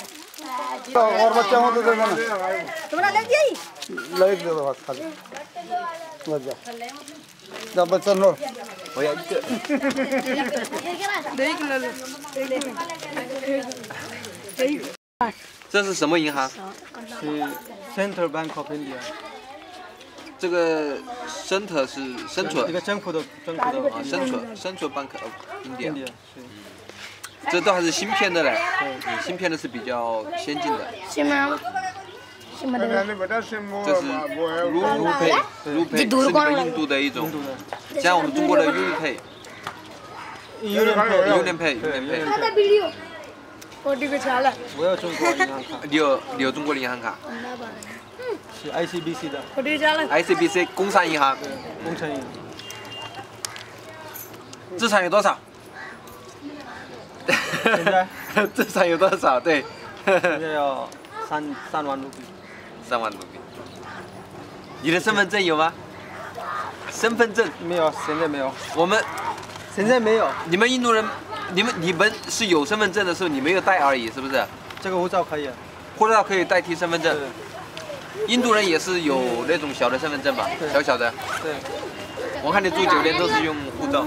और बच्चा हो। तो दे देना तुम्हारा लग गई लग दे दो बस खाली बस जा जा बच्चा नो हो या देख ले ले 这是什么银行？是 Central Bank of India。这个 Center 是生存。这个政府的政府的啊，生存生存 Bank of India。这都还是芯片的嘞，芯片的是比较先进的。是吗？这是卢卢佩，卢佩是那个印度的一种，像我们中国的 UPay。UPay，UPay，UPay。我这个查了，我要中国银行卡，你有你有中国的银行卡是 ICBC 的，我这个查了。，ICBC 工商银行，工商银行。资产有多少？现在 资产有多少？对，现在要三三万卢比，三万卢比。你的身份证有吗？身份证，没有，现在没有，我们现在没有。你们印度人，你们你们是有身份证的时候，你没有带而已，是不是？这个护照可以啊，护照可以代替身份证。印度人也是有那种小的身份证吧，小小的。对。我看你住酒店都是用护照。